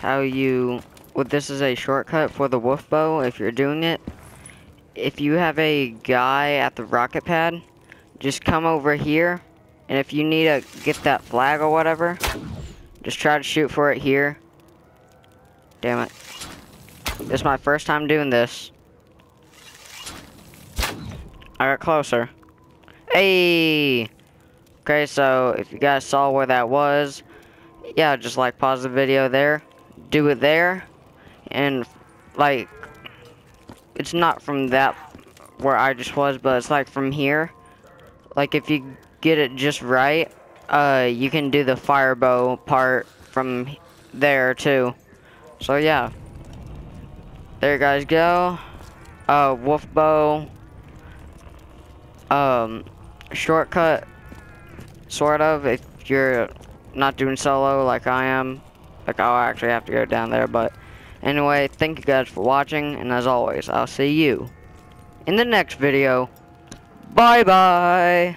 how you, well this is a shortcut for the wolf bow if you're doing it. If you have a guy at the rocket pad, just come over here, and if you need to get that flag or whatever, just try to shoot for it here. Damn it. This is my first time doing this. I got closer. Hey! Okay, so if you guys saw where that was, yeah, just like pause the video there, do it there, and like, it's not from that where I just was, but it's like from here. Like if you get it just right, uh, you can do the fire bow part from there too. So yeah, there you guys go. Uh, wolf bow. Um, shortcut, sort of, if you're not doing solo like I am. Like, oh, I'll actually have to go down there, but anyway, thank you guys for watching, and as always, I'll see you in the next video. Bye-bye!